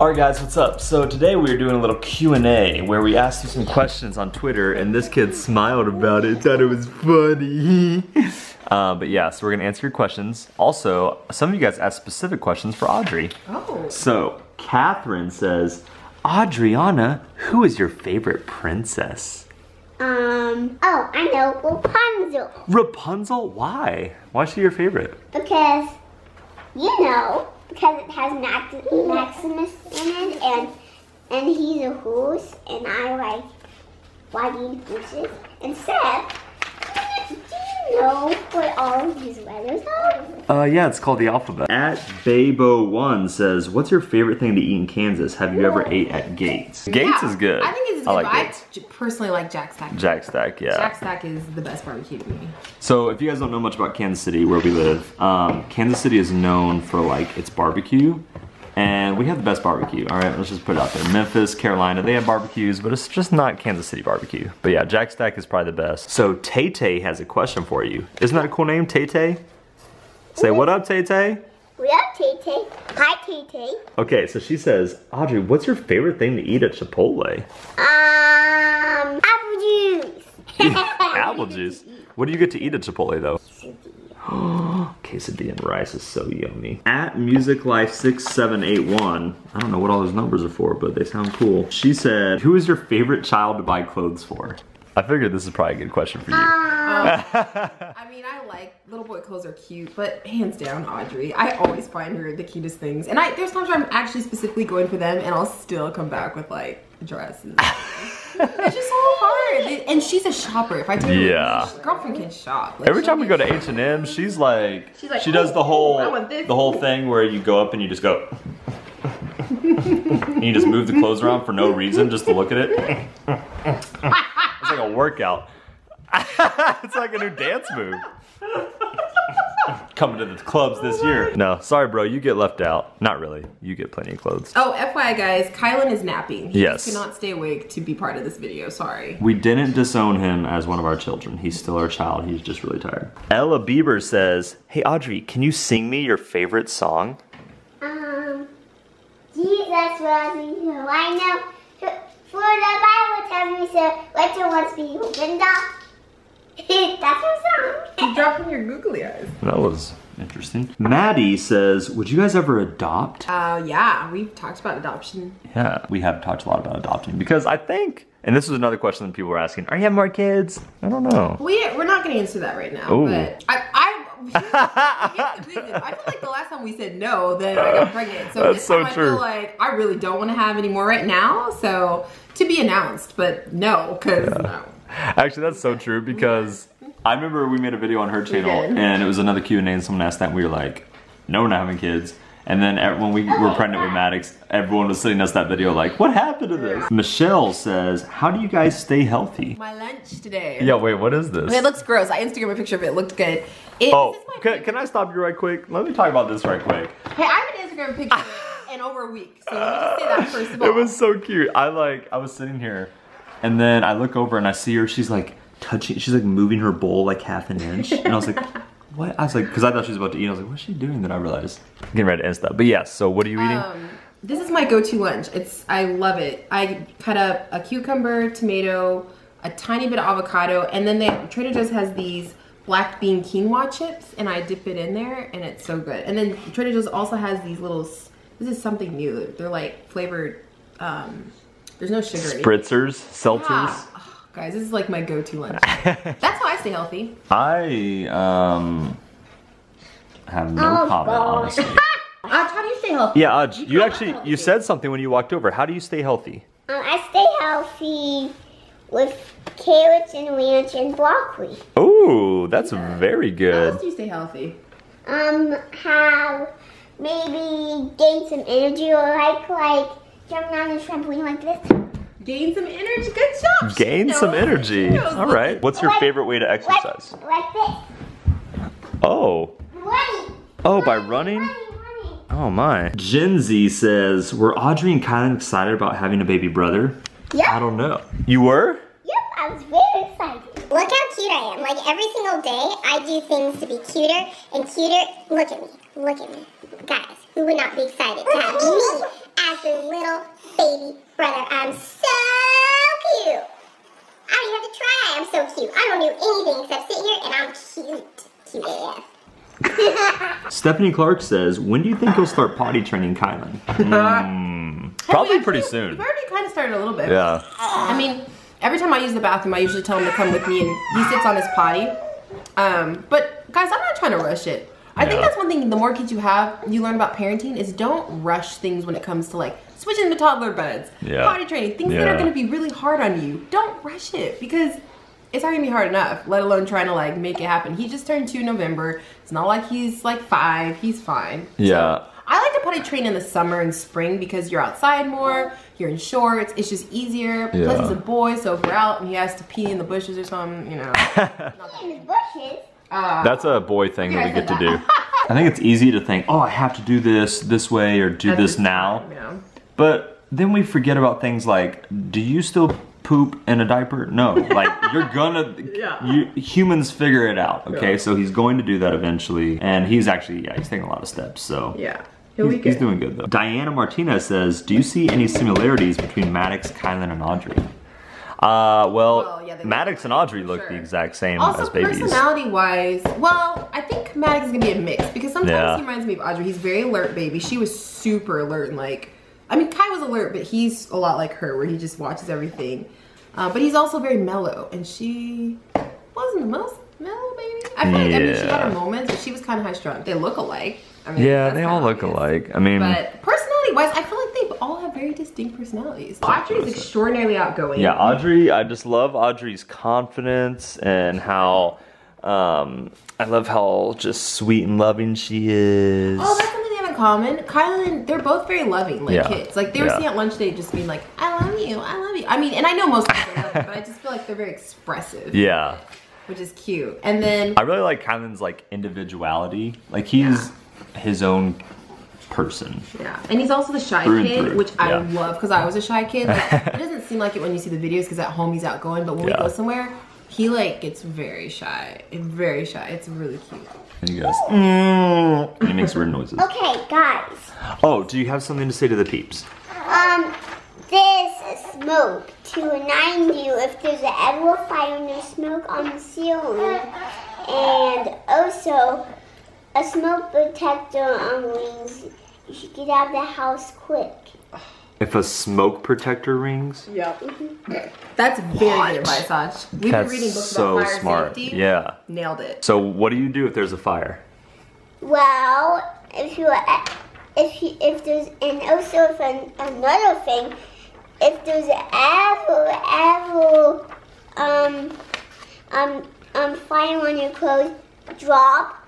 Alright guys, what's up? So today we are doing a little Q&A where we asked you some questions on Twitter and this kid smiled about it, thought it was funny. uh, but yeah, so we're gonna answer your questions. Also, some of you guys asked specific questions for Audri. Oh. So, Catherine says, Adriana, who is your favorite princess? Um, oh, I know, Rapunzel. Rapunzel? Why? Why is she your favorite? Because, you know, because it has Max Maximus in it, and and he's a horse, and I like riding horses. And Seth, do you know what all of these letters are? Uh, yeah, it's called the alphabet. At Babo1 says, what's your favorite thing to eat in Kansas? Have you ever ate at Gates? Gates Yeah, is good. I think it's good, I like but I Gates. personally like Jack Stack. Jack Stack, yeah. Jack Stack is the best barbecue to me. So if you guys don't know much about Kansas City, where we live, um, Kansas City is known for like its barbecue. And we have the best barbecue, all right? Let's just put it out there. Memphis, Carolina, they have barbecues, but it's just not Kansas City barbecue. But yeah, Jack Stack is probably the best. So Tay Tay has a question for you. Isn't that a cool name, Tay Tay? Say what up, Tay Tay? We have Tay Tay. Hi, Tay Tay. Okay, so she says, Audri, what's your favorite thing to eat at Chipotle? Um, apple juice. Apple juice. What do you get to eat at Chipotle though? Quesadilla and rice is so yummy. At Music Life 6781, I don't know what all those numbers are for, but they sound cool. She said, Who is your favorite child to buy clothes for? I figured this is probably a good question for you. Ah. I mean, I like little boy clothes are cute, but hands down, Audri. I always find her the cutest things, and I there's times where I'm actually specifically going for them, and I'll still come back with like dresses. it's just so hard, and she's a shopper. If I tell you, Yeah. girlfriend can shop. Like, Every time we go to H&M, she's like, She's like, she does the whole, I want this." the whole thing where you go up and you just go, and you just move the clothes around for no reason, just to look at it. it's like a workout. it's like a new dance move. Coming to the clubs this year. No, sorry, bro, you get left out. Not really. You get plenty of clothes. Oh, FYI, guys, Kailand is napping. He Yes. just cannot stay awake to be part of this video. Sorry. We didn't disown him as one of our children. He's still our child. He's just really tired. Ella Bieber says, Hey Audri, can you sing me your favorite song? Um, Jesus was who I know. For the Bible tells me so. Let your once be opened up. That's her song. You dropping your googly eyes. That was interesting. Maddie says, Would you guys ever adopt? Uh, yeah, we've talked about adoption. Yeah, we have talked a lot about adopting because I think, and this was another question that people were asking, Are you having more kids? I don't know. We we're not going to answer that right now. Ooh. But I I, here's the thing, I feel like the last time we said no, then I got pregnant. So That's this so time I true. feel like I really don't want to have any more right now. So to be announced, but no, because no. Actually, that's so true because I remember we made a video on her channel and it was another Q&A and someone asked that and we were like, no, we're not having kids. And then when we were pregnant with Maddox, everyone was sending us that video like, what happened to this? Michelle says, how do you guys stay healthy? My lunch today. Yeah, wait, what is this? It looks gross. I Instagram a picture of it. It looked good. It, Oh, this is my can, can I stop you right quick? Let me talk about this right quick. Hey, I have an Instagram picture in over a week. So let me just say that first of all. It was so cute. I like, I was sitting here and then I look over and I see her, she's like touching, she's like moving her bowl like half an inch. And I was like, what? I was like, because I thought she was about to eat. I was like, what's she doing? Then I realized, getting ready to end stuff. But yes, so what are you eating? Um, this is my go-to lunch. It's I love it. I cut up a cucumber, tomato, a tiny bit of avocado, and then they Trader Joe's has these black bean quinoa chips, and I dip it in there, and it's so good. And then Trader Joe's also has these little. This is something new. They're like flavored. Um, there's no sugar. in it. Spritzers, seltzers. Ah, oh, guys, this is like my go-to lunch. That's how I stay healthy. I um have no Oh, comment, God. honestly. Uh, how do you stay healthy? Yeah, Udge, you are actually you said something when you walked over. How do you stay healthy? Um, I stay healthy with carrots and ranch and broccoli. Oh, that's very How good. else do you stay healthy? Um, have maybe gain some energy or like like jump around the trampoline like this. Gain some energy. Good job. Gain knows. some energy. She. All right. What's your Like- favorite way to exercise? like this. Oh. Running. Oh, by running? Running, running. Oh my. Gen Z says, were Audri and Kailand excited about having a baby brother? Yep. I don't know. You were? Yep, I was very excited. Look how cute I am. Like every single day, I do things to be cuter and cuter. Look at me. Look at me. Guys, who would not be excited to have me as little baby brother. I'm so cute. I don't even have to try. I'm so cute. I don't do anything except sit here and I'm cute. Cute AF. Stephanie Clark says, when do you think you'll start potty training Kailand? Hmm, probably Actually, pretty soon. We've already kind of started a little bit. Yeah. I mean, every time I use the bathroom, I usually tell him to come with me, and he sits on his potty. Um, but guys, I'm not trying to rush it. I think that's one thing. The more kids you have, you learn about parenting is don't rush things when it comes to like switching to toddler beds, Yeah. potty training, things that are going to be really hard on you. Don't rush it because it's already gonna be hard enough. Let alone trying to like make it happen. He just turned two in November. It's not like he's like five. He's fine. Yeah. I like to potty train in the summer and spring because you're outside more, you're in shorts, it's just easier. Yeah. Plus he's a boy, so if we're out and he has to pee in the bushes or something, you know. In the bushes. Uh, That's a boy thing that we get to do. I think it's easy to think, oh, I have to do this this way or do at this now. time, know. But then we forget about things like, do you still poop in a diaper? No. Like you're gonna Yeah. you humans figure it out. Okay. Yeah. So he's going to do that eventually. And he's actually yeah, he's taking a lot of steps. So Yeah. He's, he's doing good though. Diana Martinez says, "Do you see any similarities between Maddox, Kailand, and Audri?" Uh, well, Well, yeah, Maddox and Audri look sure. the exact same Also, as babies. personality wise, well, I think Maddox is gonna be a mix because sometimes Yeah. he reminds me of Audri. He's very alert, baby. She was super alert and like, I mean, Kai was alert, but he's a lot like her, where he just watches everything. Uh, but he's also very mellow, and she wasn't the most mellow baby. I feel like I mean she had her moments, but she was kind of high strung. They look alike. I mean, Yeah, they all look obvious. alike. I mean, But personality wise, I feel like they all have very distinct personalities. Audri is extraordinarily outgoing. yeah, Audri. I just love Audri's confidence and how. Um, I love how just sweet and loving she is. Oh, that's something they have in common. Kailand, they're both very loving, like Yeah. kids. Like they were Yeah. sitting at lunch date, just being like, "I love you, I love you." I mean, and I know most people love it, but I just feel like they're very expressive, yeah. which is cute. And then I really like Kailand's like individuality. Like he's his own person. yeah, and he's also the shy Through kid, through, which I love because I was a shy kid. Like, it doesn't seem like it when you see the videos because at home he's outgoing, but when Yeah. we go somewhere, he like gets very shy, very shy. It's really cute. And he goes, mm, and he makes weird noises. Okay, guys. Oh, do you have something to say to the peeps? Um, this is smoke to remind you if there's an edible fire and there's smoke on the ceiling. And also, a smoke detector on wings. You should get out of the house quick. If a smoke protector rings? Yep. That's very good advice, Aj. We've That's been reading books so about fire smart. safety. Yeah. Nailed it. So what do you do if there's a fire? Well, if you if you, if there's and also if an, another thing, if there's ever ever um um um fire on your clothes, drop,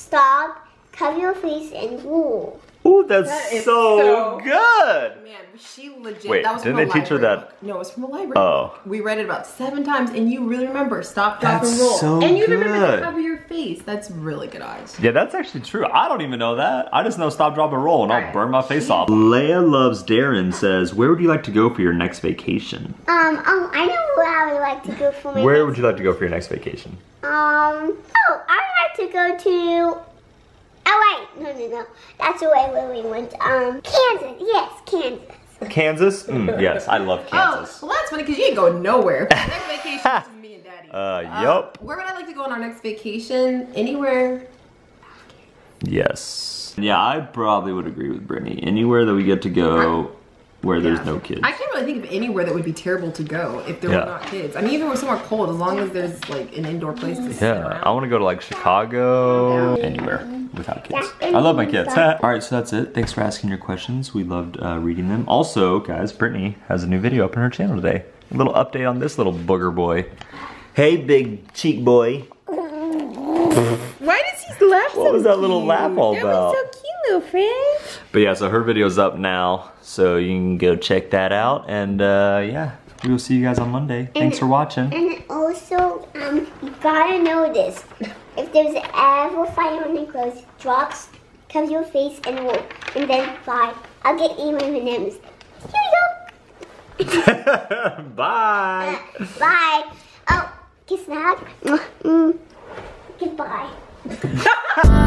stop, cover your face, and rule. Ooh, that's That is so, so- good. Man, she legit. Wait, that was didn't from a they teach her that- book. No, it was from a library. Oh. book. We read it about seven times, and you really remember stop, drop, That's and roll. so and you remember good. to cover your face. That's really good eyes. Yeah, that's actually true. I don't even know that. I just know stop, drop, and roll, and I'll Alright. burn my face off. Leia loves Darren says, "Where would you like to go for your next vacation? Um, oh, I know where I would like to go for my Where next- would you like to go for your next vacation?" Um, oh, I'd like to go to. Oh wait, no, no, no. That's the way where we went. Um, Kansas. Yes, Kansas. Kansas? Mm, yes, I love Kansas. Oh, well, that's funny because you ain't going nowhere. next vacation is me and Daddy. Uh, yup. Where would I like to go on our next vacation? Anywhere. Yes. Yeah, I probably would agree with Brittany. Anywhere that we get to go where there's no kids. I can't really think of anywhere that would be terrible to go if there Yeah. were not kids. I mean, even if we're somewhere cold, as long as there's like an indoor place to Yeah, around. I want to go to like Chicago, Yeah. anywhere without kids. I love my kids. All right, so that's it. Thanks for asking your questions. We loved uh, reading them. Also, guys, Brittany has a new video up on her channel today. A little update on this little booger boy. Hey, big cheek boy. Why does he laugh What was that little laugh all about? so cute, little friend. But yeah, so her video's up now, so you can go check that out. And uh, yeah, we will see you guys on Monday. Thanks for watching. And also, um, you gotta know this. If there's ever fire on your clothes, drops, cover your face, and roll, and then fly. I'll get you M&M's. Here you go. Bye. go. Bye. Oh, kiss that. Mm. Goodbye.